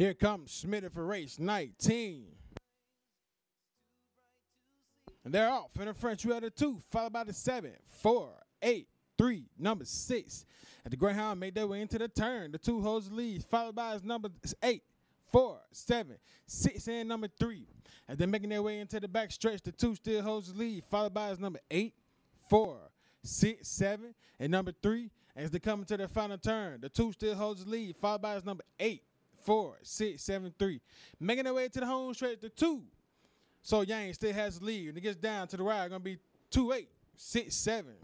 Here comes Smith for race 19. And they're off in the French. Had a two, followed by the seven, four, eight, three, number six. And the Greyhound made their way into the turn. The two holds the lead, followed by his number eight, four, seven, six, and number three. As they're making their way into the back stretch, the two still holds the lead, followed by his number eight, four, six, seven, and number three. As they come into their final turn, the two still holds the lead, followed by his number eight, four, six, seven, three. Making their way to the home stretch, the two. So Yang still has the lead. When it gets down to the ride, gonna be two, eight, six, seven,